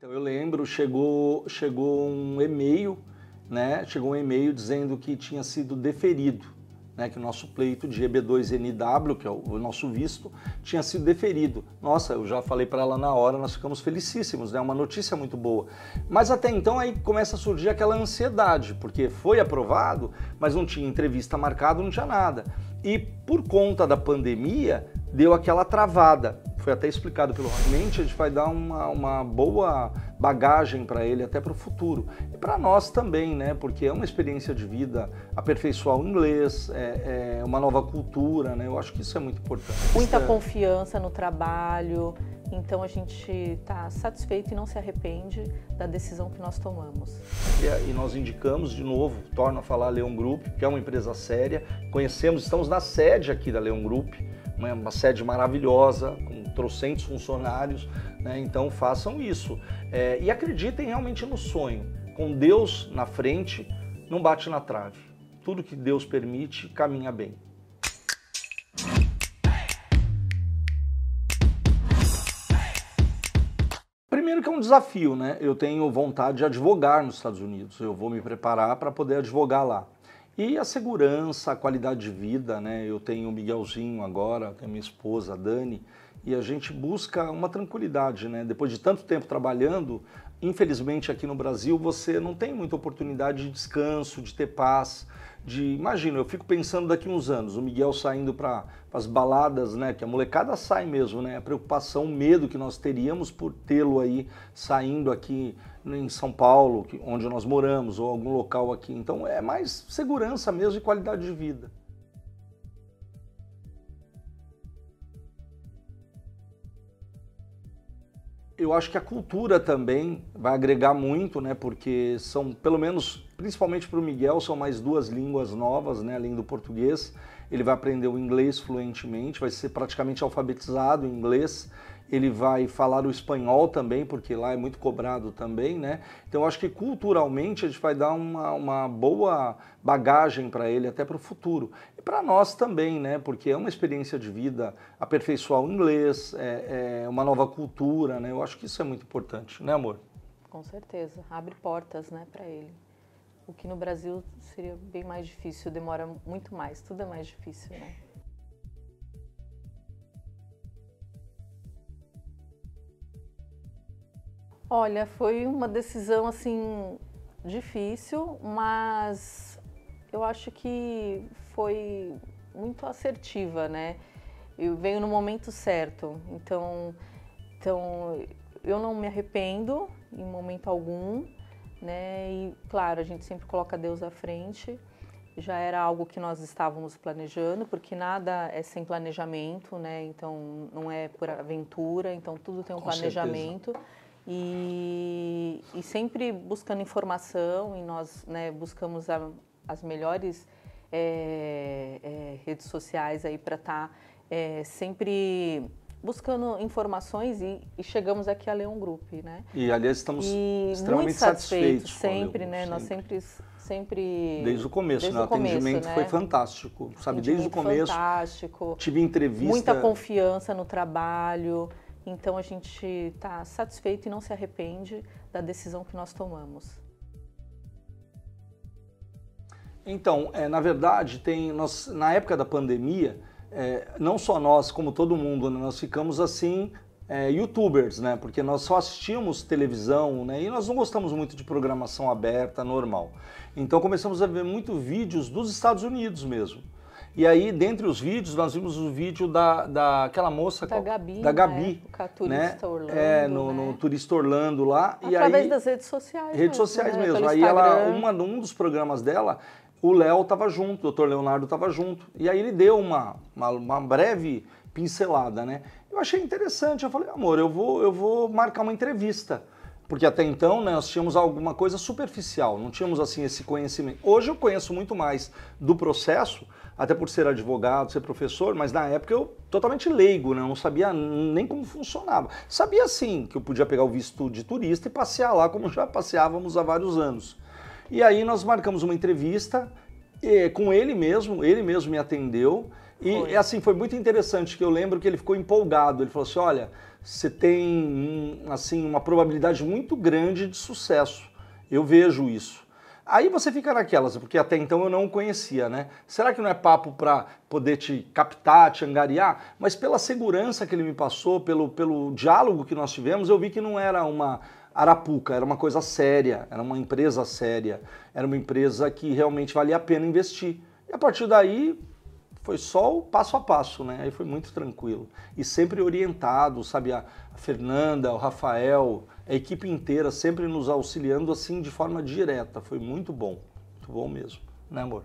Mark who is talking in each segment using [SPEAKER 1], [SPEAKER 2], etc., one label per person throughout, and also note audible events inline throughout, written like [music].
[SPEAKER 1] Então, eu lembro, chegou, chegou um e-mail, né? Chegou um e-mail dizendo que tinha sido deferido né, que o nosso pleito de EB2NW, que é o, nosso visto, tinha sido deferido. Nossa, eu já falei para ela na hora, nós ficamos felicíssimos, né, uma notícia muito boa. Mas até então aí começa a surgir aquela ansiedade, porque foi aprovado, mas não tinha entrevista marcada, não tinha nada. E por conta da pandemia, deu aquela travada. Foi até explicado pelo Mente, a gente vai dar uma, uma boa bagagem para ele até para o futuro. E para nós também, né? Porque é uma experiência de vida, aperfeiçoar o inglês, é, é uma nova cultura, né? Eu acho que isso é muito importante.
[SPEAKER 2] Muita
[SPEAKER 1] é...
[SPEAKER 2] confiança no trabalho, então a gente está satisfeito e não se arrepende da decisão que nós tomamos.
[SPEAKER 1] E, e nós indicamos de novo, torno a falar Leão Group, que é uma empresa séria. Conhecemos, estamos na sede aqui da Leão Group, uma, uma sede maravilhosa, com trocentos funcionários, né? então façam isso. É, e acreditem realmente no sonho. Com Deus na frente, não bate na trave. Tudo que Deus permite caminha bem. Primeiro que é um desafio, né? Eu tenho vontade de advogar nos Estados Unidos. Eu vou me preparar para poder advogar lá. E a segurança, a qualidade de vida, né? Eu tenho o Miguelzinho agora, tenho minha esposa, a Dani, e a gente busca uma tranquilidade, né? Depois de tanto tempo trabalhando, infelizmente aqui no Brasil você não tem muita oportunidade de descanso, de ter paz, de imagina, eu fico pensando daqui uns anos, o Miguel saindo para as baladas, né, que a molecada sai mesmo, né? A preocupação, o medo que nós teríamos por tê-lo aí saindo aqui em São Paulo, onde nós moramos, ou algum local aqui. Então é mais segurança mesmo e qualidade de vida. eu acho que a cultura também vai agregar muito, né? Porque são, pelo menos, principalmente para o Miguel, são mais duas línguas novas, né? Além do português. Ele vai aprender o inglês fluentemente, vai ser praticamente alfabetizado em inglês ele vai falar o espanhol também, porque lá é muito cobrado também, né? Então acho que culturalmente a gente vai dar uma, uma boa bagagem para ele até para o futuro. E para nós também, né? Porque é uma experiência de vida, aperfeiçoar o inglês, é, é uma nova cultura, né? Eu acho que isso é muito importante, né amor?
[SPEAKER 2] Com certeza, abre portas, né, para ele. O que no Brasil seria bem mais difícil, demora muito mais, tudo é mais difícil, né? Olha, foi uma decisão assim difícil, mas eu acho que foi muito assertiva, né? Eu venho no momento certo, então, então eu não me arrependo em momento algum, né? E claro, a gente sempre coloca Deus à frente. Já era algo que nós estávamos planejando, porque nada é sem planejamento, né? Então não é por aventura, então tudo tem um Com planejamento. Certeza. E, e sempre buscando informação, e nós né, buscamos a, as melhores é, é, redes sociais aí para estar tá, é, sempre buscando informações e, e, chegamos aqui a Leão Group, né?
[SPEAKER 1] E aliás estamos e extremamente satisfeitos,
[SPEAKER 2] sempre, né? Sempre. Nós sempre sempre
[SPEAKER 1] desde o começo, desde né? o começo, atendimento né? foi fantástico, sabe? Desde o começo.
[SPEAKER 2] Fantástico.
[SPEAKER 1] Tive entrevista.
[SPEAKER 2] Muita confiança no trabalho. Então a gente está satisfeito e não se arrepende da decisão que nós tomamos.
[SPEAKER 1] Então, é, na verdade, tem nós, na época da pandemia, é, não só nós, como todo mundo, né, nós ficamos assim, é, youtubers, né? Porque nós só assistíamos televisão, né? E nós não gostamos muito de programação aberta, normal. Então começamos a ver muito vídeos dos Estados Unidos mesmo. E aí, dentre os vídeos, nós vimos o vídeo da, daquela moça...
[SPEAKER 2] Da Gabi,
[SPEAKER 1] Da Gabi.
[SPEAKER 2] Né? Turista né? Orlando,
[SPEAKER 1] é, no,
[SPEAKER 2] né?
[SPEAKER 1] no Turista Orlando lá.
[SPEAKER 2] Através
[SPEAKER 1] e aí,
[SPEAKER 2] das redes sociais
[SPEAKER 1] Redes
[SPEAKER 2] mesmo,
[SPEAKER 1] sociais
[SPEAKER 2] né?
[SPEAKER 1] mesmo. Aí ela, uma, um dos programas dela, o Léo estava junto, o doutor Leonardo estava junto. E aí ele deu uma, uma, uma breve pincelada, né? Eu achei interessante, eu falei, amor, eu vou, eu vou marcar uma entrevista porque até então né, nós tínhamos alguma coisa superficial, não tínhamos assim esse conhecimento. Hoje eu conheço muito mais do processo, até por ser advogado, ser professor, mas na época eu totalmente leigo, né, não sabia nem como funcionava. Sabia sim que eu podia pegar o visto de turista e passear lá como já passeávamos há vários anos. E aí nós marcamos uma entrevista com ele mesmo, ele mesmo me atendeu e foi. assim foi muito interessante que eu lembro que ele ficou empolgado. Ele falou assim: "Olha, você tem assim uma probabilidade muito grande de sucesso. Eu vejo isso. Aí você fica naquelas, porque até então eu não conhecia, né? Será que não é papo para poder te captar, te angariar? Mas pela segurança que ele me passou, pelo, pelo diálogo que nós tivemos, eu vi que não era uma arapuca, era uma coisa séria, era uma empresa séria, era uma empresa que realmente valia a pena investir. E a partir daí, foi só o passo a passo, né? Aí foi muito tranquilo. E sempre orientado, sabe? A, Fernanda, o Rafael, a equipe inteira sempre nos auxiliando assim de forma direta. Foi muito bom, muito bom mesmo, né, amor?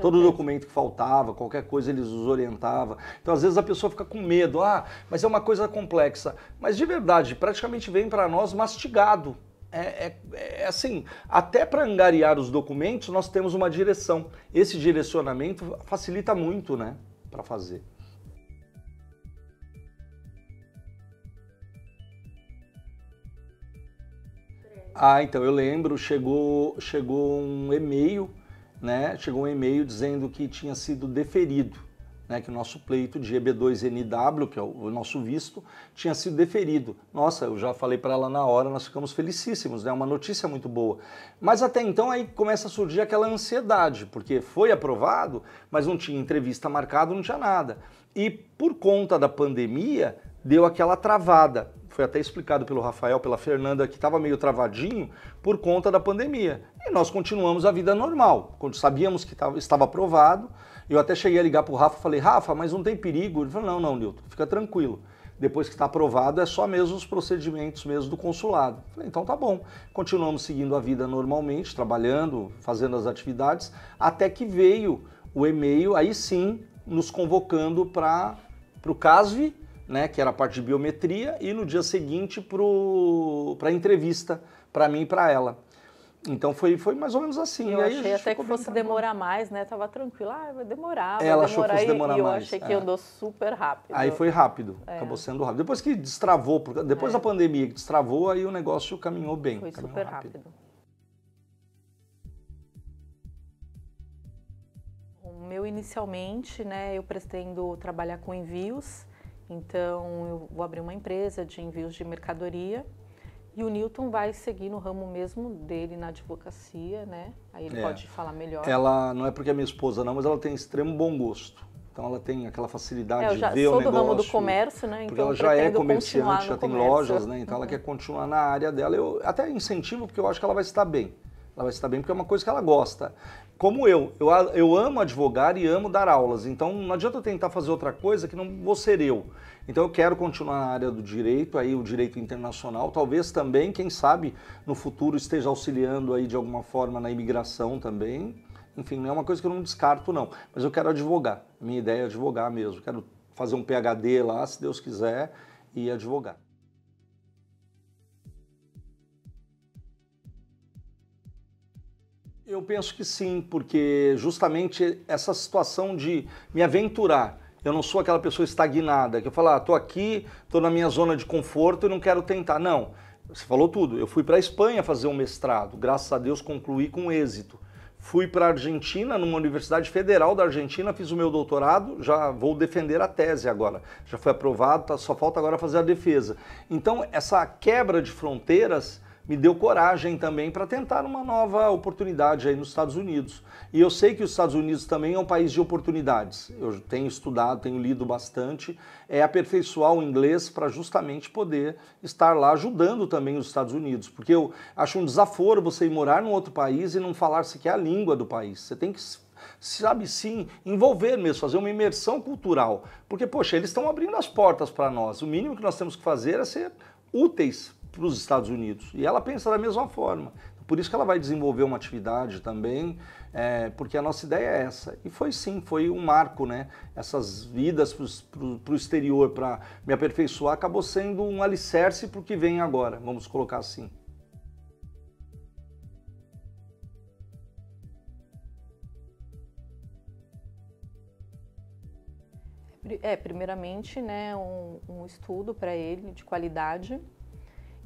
[SPEAKER 1] Todo documento que faltava, qualquer coisa eles nos orientavam. Então, às vezes a pessoa fica com medo, ah, mas é uma coisa complexa. Mas de verdade, praticamente vem para nós mastigado. É, é, é, assim, até para angariar os documentos, nós temos uma direção. Esse direcionamento facilita muito, né, para fazer. Ah, então eu lembro, chegou, chegou um e-mail, né? Chegou um e-mail dizendo que tinha sido deferido né, que o nosso pleito de EB2NW, que é o, nosso visto, tinha sido deferido. Nossa, eu já falei para ela na hora, nós ficamos felicíssimos, né, uma notícia muito boa. Mas até então aí começa a surgir aquela ansiedade, porque foi aprovado, mas não tinha entrevista marcada, não tinha nada. E por conta da pandemia, deu aquela travada. Foi até explicado pelo Rafael, pela Fernanda, que estava meio travadinho por conta da pandemia. E nós continuamos a vida normal. Quando sabíamos que tava, estava aprovado, eu até cheguei a ligar para o Rafa e falei, Rafa, mas não tem perigo? Ele falou, não, não, Nilton, fica tranquilo. Depois que está aprovado, é só mesmo os procedimentos mesmo do consulado. Falei, então tá bom. Continuamos seguindo a vida normalmente, trabalhando, fazendo as atividades, até que veio o e-mail, aí sim, nos convocando para o CASV, né, que era a parte de biometria, e no dia seguinte para a entrevista, para mim e para ela. Então foi, foi mais ou menos assim.
[SPEAKER 2] Eu achei até que fosse demorar mais, né? Tava tranquilo, ah, vai demorar. Vai
[SPEAKER 1] Ela
[SPEAKER 2] demorar,
[SPEAKER 1] achou que fosse demorar
[SPEAKER 2] e,
[SPEAKER 1] mais.
[SPEAKER 2] E eu achei que
[SPEAKER 1] é.
[SPEAKER 2] andou super rápido.
[SPEAKER 1] Aí foi rápido, é. acabou sendo rápido. Depois que destravou, depois é. da pandemia que destravou, aí o negócio caminhou bem.
[SPEAKER 2] Foi
[SPEAKER 1] caminhou
[SPEAKER 2] super rápido. rápido. O meu inicialmente, né, eu pretendo trabalhar com envios, então eu vou abrir uma empresa de envios de mercadoria e o Newton vai seguir no ramo mesmo dele na advocacia, né? Aí ele é. pode falar melhor.
[SPEAKER 1] Ela não é porque é minha esposa não, mas ela tem extremo bom gosto. Então ela tem aquela facilidade
[SPEAKER 2] é, já
[SPEAKER 1] de ver
[SPEAKER 2] o
[SPEAKER 1] negócio.
[SPEAKER 2] do ramo do comércio, né?
[SPEAKER 1] Então porque ela já é comerciante, já tem
[SPEAKER 2] comércio.
[SPEAKER 1] lojas, né? Então uhum. ela quer continuar na área dela. Eu até incentivo porque eu acho que ela vai estar bem. Ela vai estar bem porque é uma coisa que ela gosta. Como eu, eu, eu amo advogar e amo dar aulas. Então não adianta eu tentar fazer outra coisa que não vou ser eu. Então eu quero continuar na área do direito, aí o direito internacional, talvez também, quem sabe, no futuro esteja auxiliando aí de alguma forma na imigração também. Enfim, não é uma coisa que eu não descarto não, mas eu quero advogar. Minha ideia é advogar mesmo. Quero fazer um PhD lá, se Deus quiser, e advogar. Eu penso que sim, porque justamente essa situação de me aventurar eu não sou aquela pessoa estagnada, que eu falo, ah, tô aqui, tô na minha zona de conforto e não quero tentar. Não, você falou tudo. Eu fui para a Espanha fazer um mestrado, graças a Deus concluí com êxito. Fui para a Argentina, numa universidade federal da Argentina, fiz o meu doutorado, já vou defender a tese agora. Já foi aprovado, tá, só falta agora fazer a defesa. Então, essa quebra de fronteiras me deu coragem também para tentar uma nova oportunidade aí nos Estados Unidos. E eu sei que os Estados Unidos também é um país de oportunidades. Eu tenho estudado, tenho lido bastante, é aperfeiçoar o inglês para justamente poder estar lá ajudando também os Estados Unidos, porque eu acho um desaforo você ir morar num outro país e não falar sequer a língua do país. Você tem que sabe sim, envolver mesmo, fazer uma imersão cultural. Porque, poxa, eles estão abrindo as portas para nós. O mínimo que nós temos que fazer é ser úteis para os Estados Unidos. E ela pensa da mesma forma. Por isso que ela vai desenvolver uma atividade também, é, porque a nossa ideia é essa. E foi sim, foi um marco, né? Essas vidas para o exterior, para me aperfeiçoar, acabou sendo um alicerce para o que vem agora, vamos colocar assim.
[SPEAKER 2] É, primeiramente, né, um, um estudo para ele de qualidade,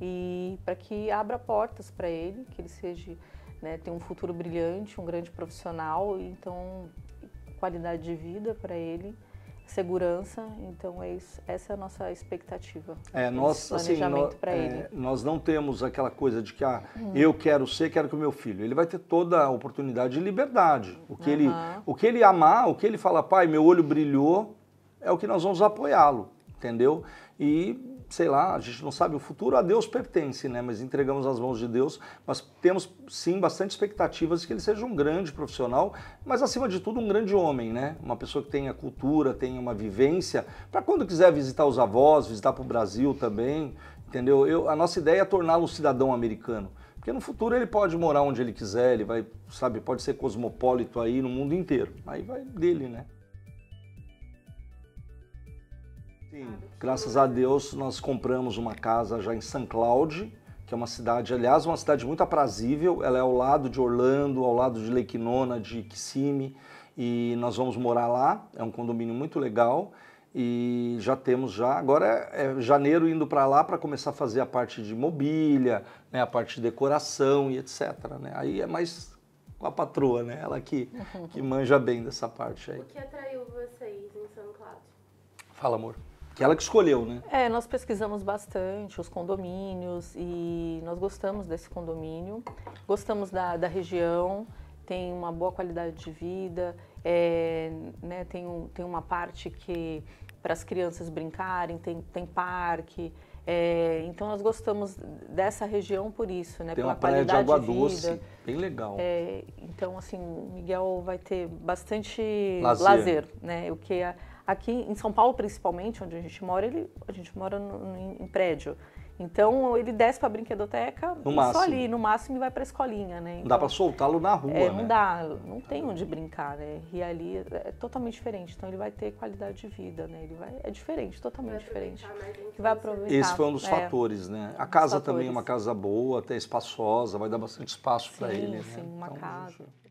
[SPEAKER 2] e para que abra portas para ele, que ele seja, né, tenha um futuro brilhante, um grande profissional, então qualidade de vida para ele. segurança. Então é isso, essa é a nossa expectativa.
[SPEAKER 1] É, nós, assim, nós, é, nós não temos aquela coisa de que ah, hum. eu quero ser, quero que o meu filho. Ele vai ter toda a oportunidade de liberdade. O que, uhum. ele, o que ele amar, o que ele fala, pai, meu olho brilhou, é o que nós vamos apoiá-lo, entendeu? E sei lá, a gente não sabe, o futuro a Deus pertence, né? Mas entregamos as mãos de Deus, mas temos sim bastante expectativas de que ele seja um grande profissional, mas acima de tudo um grande homem, né? Uma pessoa que tenha cultura, tenha uma vivência, para quando quiser visitar os avós, visitar para o Brasil também, entendeu? Eu, a nossa ideia é torná-lo um cidadão americano. Porque no futuro ele pode morar onde ele quiser, ele vai, sabe, pode ser cosmopolito aí no mundo inteiro. Aí vai dele, né? Sim, graças a Deus nós compramos uma casa já em St. Cloud, que é uma cidade, aliás, uma cidade muito aprazível. Ela é ao lado de Orlando, ao lado de Lake Nona, de Kissimmee, e nós vamos morar lá. É um condomínio muito legal e já temos já. Agora é, é janeiro indo para lá para começar a fazer a parte de mobília, né, a parte de decoração e etc. Né? Aí é mais com a patroa, né? Ela que, que [laughs] manja bem dessa parte aí.
[SPEAKER 3] O que atraiu vocês em São Cloud?
[SPEAKER 1] Fala, amor. Que ela que escolheu, né?
[SPEAKER 2] É, nós pesquisamos bastante os condomínios e nós gostamos desse condomínio, gostamos da, da região, tem uma boa qualidade de vida, é, né, tem, um, tem uma parte que para as crianças brincarem, tem, tem parque. É, então nós gostamos dessa região por isso, né?
[SPEAKER 1] Tem pela uma praia de água de doce, bem legal.
[SPEAKER 2] É, então assim, Miguel vai ter bastante lazer, lazer né? O que é Aqui em São Paulo, principalmente, onde a gente mora, ele, a gente mora no, no, em prédio. Então ele desce para a brinquedoteca no só ali, no máximo, e vai para a escolinha, né? Então,
[SPEAKER 1] não dá para soltá-lo na rua,
[SPEAKER 2] é,
[SPEAKER 1] né?
[SPEAKER 2] Não dá, não tem onde brincar, né? E ali é totalmente diferente. Então ele vai ter qualidade de vida, né? Ele vai, é diferente, totalmente vai diferente. Vai aproveitar.
[SPEAKER 1] Esse foi um dos é, fatores, né? A casa também é uma casa boa, até espaçosa, vai dar bastante espaço para ele,
[SPEAKER 2] sim,
[SPEAKER 1] né?
[SPEAKER 2] Sim, uma então, casa. Gente...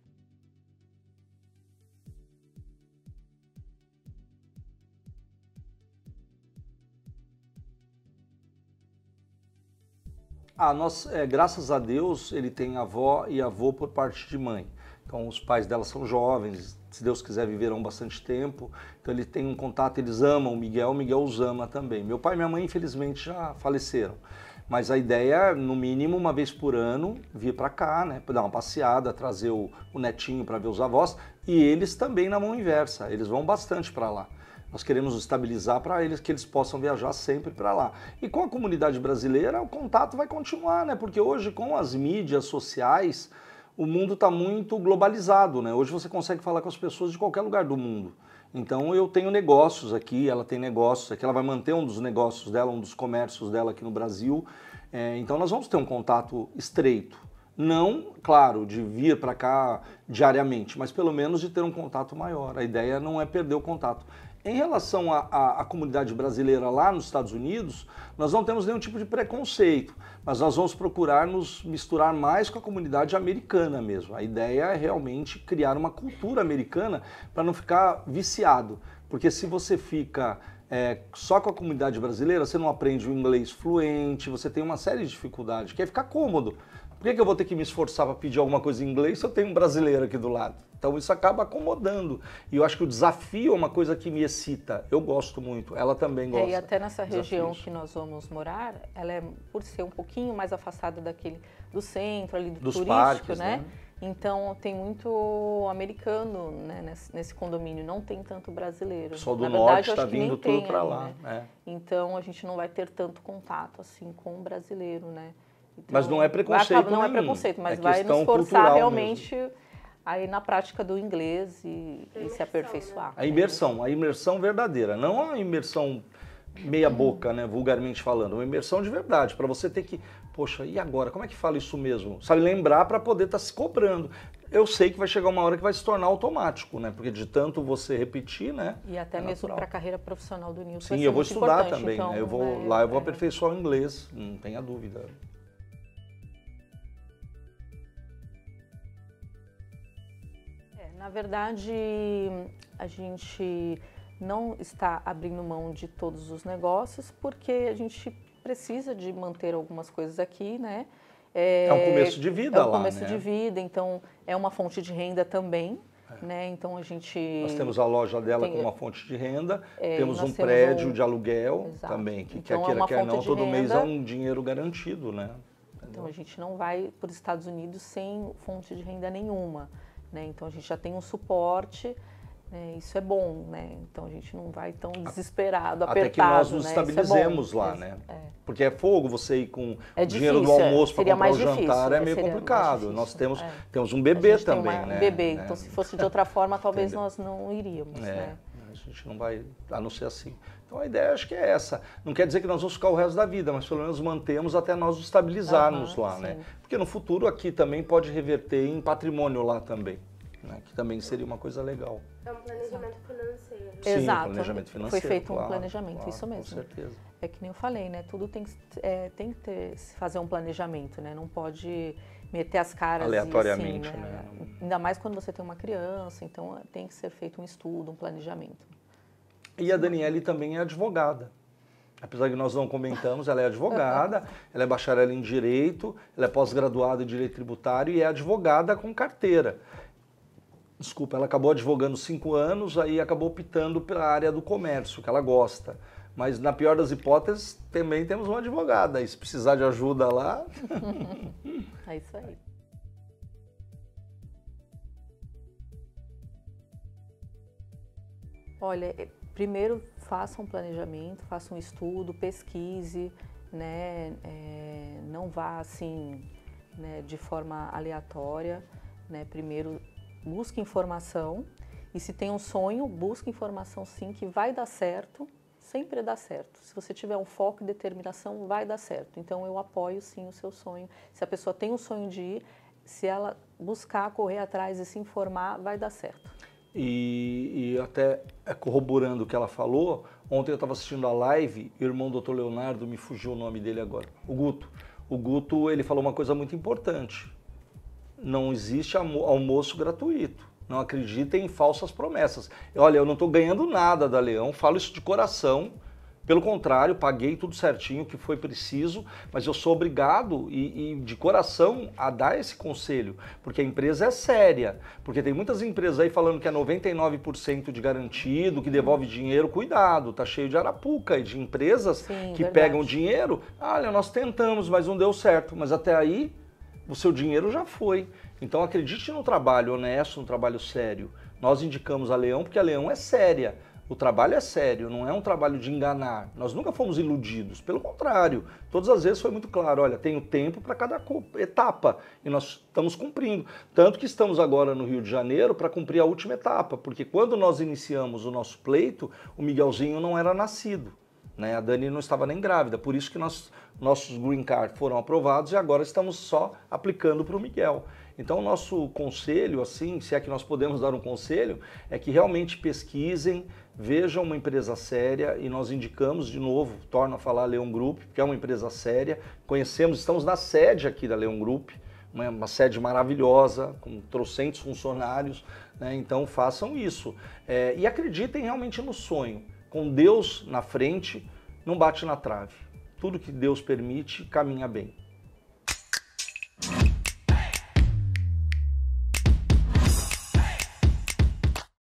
[SPEAKER 1] Ah, nós, é, graças a Deus, ele tem avó e avô por parte de mãe. Então, os pais dela são jovens, se Deus quiser, viverão bastante tempo. Então, ele tem um contato, eles amam o Miguel, o Miguel os ama também. Meu pai e minha mãe, infelizmente, já faleceram. Mas a ideia é, no mínimo, uma vez por ano, vir para cá, né, dar uma passeada, trazer o, o netinho para ver os avós. E eles também na mão inversa, eles vão bastante para lá. Nós queremos estabilizar para eles que eles possam viajar sempre para lá. E com a comunidade brasileira, o contato vai continuar, né? Porque hoje, com as mídias sociais, o mundo está muito globalizado, né? Hoje você consegue falar com as pessoas de qualquer lugar do mundo. Então eu tenho negócios aqui, ela tem negócios aqui, ela vai manter um dos negócios dela, um dos comércios dela aqui no Brasil. É, então nós vamos ter um contato estreito. Não, claro, de vir para cá diariamente, mas pelo menos de ter um contato maior. A ideia não é perder o contato. Em relação à comunidade brasileira lá nos Estados Unidos, nós não temos nenhum tipo de preconceito, mas nós vamos procurar nos misturar mais com a comunidade americana mesmo. A ideia é realmente criar uma cultura americana para não ficar viciado, porque se você fica é, só com a comunidade brasileira, você não aprende o inglês fluente, você tem uma série de dificuldades, quer ficar cômodo. Por que, que eu vou ter que me esforçar para pedir alguma coisa em inglês se eu tenho um brasileiro aqui do lado? Então isso acaba acomodando. E eu acho que o desafio é uma coisa que me excita. Eu gosto muito, ela também gosta.
[SPEAKER 2] É, e até nessa região que nós vamos morar, ela é, por ser um pouquinho mais afastada daquele do centro ali do
[SPEAKER 1] Dos
[SPEAKER 2] turístico,
[SPEAKER 1] parques,
[SPEAKER 2] né?
[SPEAKER 1] né?
[SPEAKER 2] Então tem muito americano né, nesse, nesse, condomínio, não tem tanto brasileiro.
[SPEAKER 1] Só do Na norte está vindo tudo para lá.
[SPEAKER 2] Né? É. Então a gente não vai ter tanto contato assim com o brasileiro, né? Então,
[SPEAKER 1] mas não é preconceito.
[SPEAKER 2] não
[SPEAKER 1] é
[SPEAKER 2] preconceito, mas é vai nos forçar realmente mesmo. aí na prática do inglês e, e se aperfeiçoar. Né?
[SPEAKER 1] A imersão, a imersão verdadeira, não a imersão meia boca, né, vulgarmente falando, uma imersão de verdade, para você ter que, poxa, e agora, como é que fala isso mesmo? Sabe, lembrar para poder estar tá se cobrando. Eu sei que vai chegar uma hora que vai se tornar automático, né? Porque de tanto você repetir, né?
[SPEAKER 2] E até é mesmo para a carreira profissional do Nilson.
[SPEAKER 1] Sim, eu vou estudar também, então, né? Eu vou né, lá, eu vou é, aperfeiçoar o inglês, não tenha dúvida.
[SPEAKER 2] Na verdade, a gente não está abrindo mão de todos os negócios porque a gente precisa de manter algumas coisas aqui, né?
[SPEAKER 1] É, é um começo de vida
[SPEAKER 2] lá,
[SPEAKER 1] É um
[SPEAKER 2] começo
[SPEAKER 1] né?
[SPEAKER 2] de vida, então é uma fonte de renda também. É. Né? Então a gente.
[SPEAKER 1] Nós temos a loja dela tem, como uma fonte de renda, é, temos um prédio um... de aluguel Exato. também, que então, quer queira, é quer não, todo renda. mês é um dinheiro garantido, né?
[SPEAKER 2] Então a gente não vai para os Estados Unidos sem fonte de renda nenhuma. Né? Então a gente já tem um suporte é, isso é bom, né? Então a gente não vai tão desesperado, apertado. Até que nós
[SPEAKER 1] nos
[SPEAKER 2] né?
[SPEAKER 1] estabilizemos
[SPEAKER 2] é
[SPEAKER 1] lá, né? É. Porque é fogo você ir com é dinheiro do almoço para comprar o jantar, é meio complicado. Nós temos, é. temos um bebê também,
[SPEAKER 2] né?
[SPEAKER 1] Um
[SPEAKER 2] bebê, né? então se fosse de outra forma, talvez nós não iríamos, é, né?
[SPEAKER 1] A gente não vai, a não ser assim. Então a ideia acho que é essa. Não quer dizer que nós vamos ficar o resto da vida, mas pelo menos mantemos até nós estabilizarmos uhum, lá, sim. né? Porque no futuro aqui também pode reverter em patrimônio lá também né? que também seria uma coisa legal.
[SPEAKER 3] É um planejamento financeiro.
[SPEAKER 1] Sim,
[SPEAKER 2] Exato.
[SPEAKER 1] planejamento financeiro.
[SPEAKER 2] Foi feito
[SPEAKER 1] claro,
[SPEAKER 2] um planejamento,
[SPEAKER 1] claro,
[SPEAKER 2] isso mesmo.
[SPEAKER 1] Com certeza.
[SPEAKER 2] É que nem eu falei, né? Tudo tem, é, tem que ter, fazer um planejamento, né? Não pode meter as caras
[SPEAKER 1] aleatoriamente,
[SPEAKER 2] assim,
[SPEAKER 1] né?
[SPEAKER 2] né? Ainda mais quando você tem uma criança, então tem que ser feito um estudo, um planejamento.
[SPEAKER 1] E a Daniele também é advogada. Apesar que nós não comentamos, ela é advogada, [laughs] ela é bacharel em Direito, ela é pós-graduada em Direito Tributário e é advogada com carteira desculpa, ela acabou advogando cinco anos, aí acabou optando pela área do comércio, que ela gosta. Mas na pior das hipóteses, também temos uma advogada. E se precisar de ajuda lá. [laughs]
[SPEAKER 2] é isso aí. Olha, eh, primeiro faça um planejamento, faça um estudo, pesquise, né? É, não vá assim né, de forma aleatória. Né? Primeiro busque informação e se tem um sonho, busque informação sim que vai dar certo, sempre dá certo. Se você tiver um foco e determinação, vai dar certo. Então eu apoio sim o seu sonho. Se a pessoa tem um sonho de ir, se ela buscar correr atrás e se informar, vai dar certo.
[SPEAKER 1] E, e até é, corroborando o que ela falou, ontem eu estava assistindo a live e o irmão do Dr. Leonardo, me fugiu o nome dele agora, o Guto. O Guto, ele falou uma coisa muito importante não existe almoço gratuito. Não acreditem em falsas promessas. Olha, eu não estou ganhando nada da Leão, falo isso de coração. Pelo contrário, paguei tudo certinho que foi preciso, mas eu sou obrigado e, e, de coração a dar esse conselho, porque a empresa é séria. Porque tem muitas empresas aí falando que é 99% de garantido, que devolve dinheiro. Cuidado, tá cheio de arapuca e de empresas Sim, que verdade. pegam dinheiro. Olha, nós tentamos, mas não deu certo. Mas até aí o seu dinheiro já foi. Então acredite no trabalho honesto, no trabalho sério. Nós indicamos a Leão porque a Leão é séria. O trabalho é sério, não é um trabalho de enganar. Nós nunca fomos iludidos, pelo contrário. Todas as vezes foi muito claro, olha, tenho tempo para cada etapa e nós estamos cumprindo. Tanto que estamos agora no Rio de Janeiro para cumprir a última etapa, porque quando nós iniciamos o nosso pleito, o Miguelzinho não era nascido. Né? A Dani não estava nem grávida, por isso que nós, nossos green card foram aprovados e agora estamos só aplicando para o Miguel. Então, nosso conselho, assim, se é que nós podemos dar um conselho, é que realmente pesquisem, vejam uma empresa séria e nós indicamos de novo, torno a falar Leão Group, que é uma empresa séria. Conhecemos, estamos na sede aqui da Leão Group, uma, uma sede maravilhosa, com trocentos funcionários, né? então façam isso. É, e acreditem realmente no sonho com Deus na frente, não bate na trave. Tudo que Deus permite caminha bem.